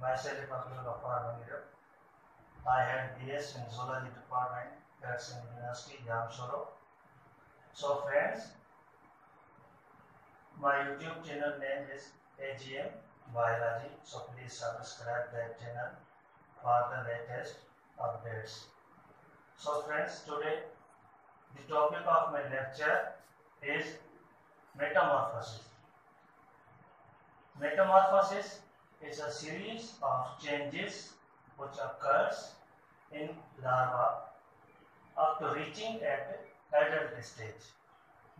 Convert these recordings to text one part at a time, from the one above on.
myself Abdul Ghaffar Mangira. I had BS in Zoology Department, Garrison University, Jamshoro. So friends, my YouTube channel name is AGM Biology. So please subscribe that channel for the latest updates. So friends, today the topic of my lecture is metamorphosis. Metamorphosis is a series of changes which occurs in larva up to reaching at adult stage.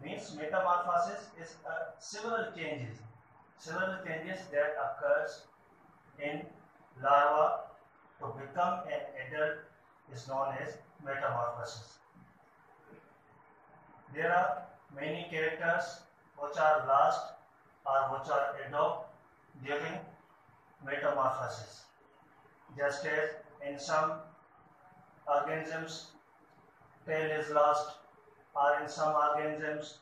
Means metamorphosis is a several changes, several changes that occurs in larva to become an adult is known as metamorphosis. There are many characters which are lost or which are adopted during metamorphosis. Just as in some organisms tail is lost or in some organisms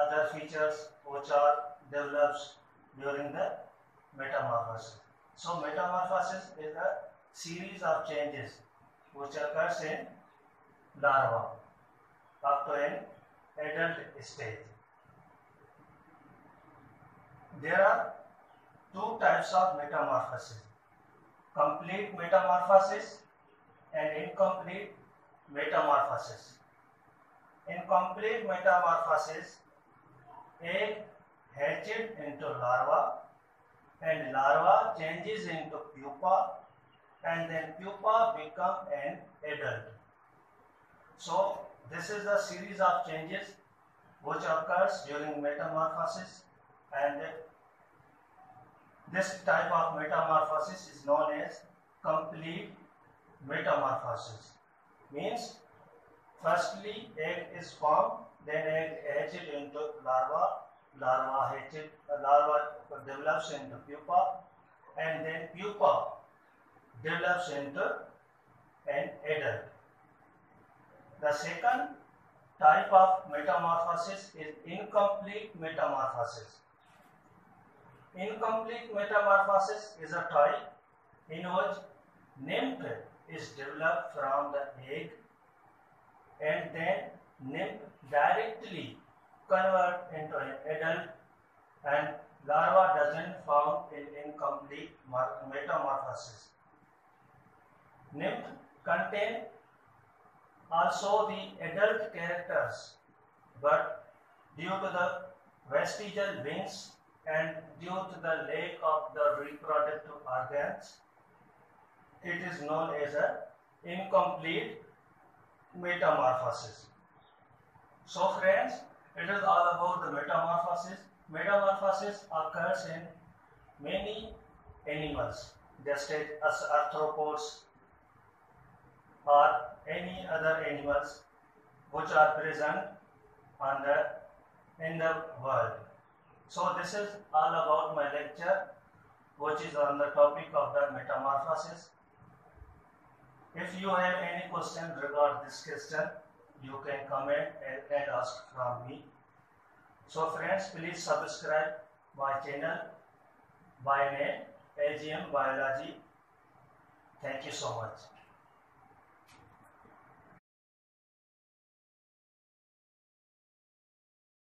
other features which are developed during the metamorphosis. So metamorphosis is a series of changes which occurs in larva up to an adult stage. There are two types of metamorphosis complete metamorphosis and incomplete metamorphosis. In complete metamorphosis, egg hatched into larva and larva changes into pupa and then pupa become an adult. So this is a series of changes which occurs during metamorphosis and this type of metamorphosis is known as complete metamorphosis. Means firstly egg is formed, then egg hatched into larva, larva hatched, uh, larva develops into pupa, and then pupa develops into an adult. The second type of metamorphosis is incomplete metamorphosis. Incomplete metamorphosis is a type in which nymph is developed from the egg and then nymph directly convert into an adult and larva doesn't form in incomplete metamorphosis. Nymph contain also the adult characters but due to the vestigial wings and due to the lack of the reproductive organs, it is known as a incomplete metamorphosis. So friends, it is all about the metamorphosis. Metamorphosis occurs in many animals, just as arthropods or any other animals which are present on the in the world. So this is all about my lecture which is on the topic of the metamorphosis. If you have any question regarding this question, you can comment and, ask from me. So friends, please subscribe my channel by name AGM Biology. Thank you so much.